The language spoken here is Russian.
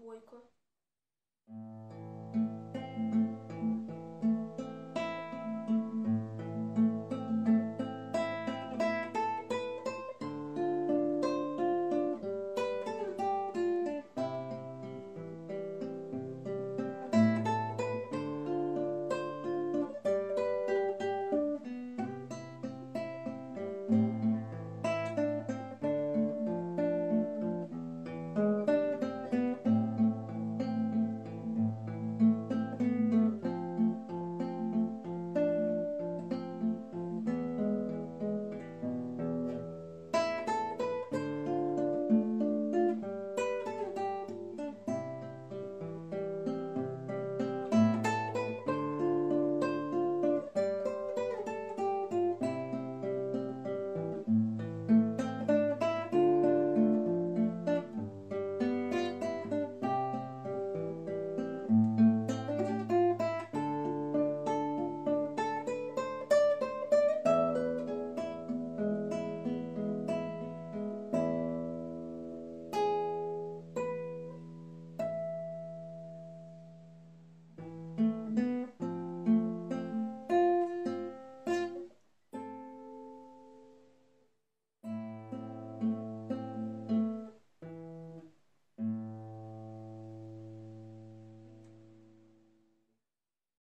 бойко.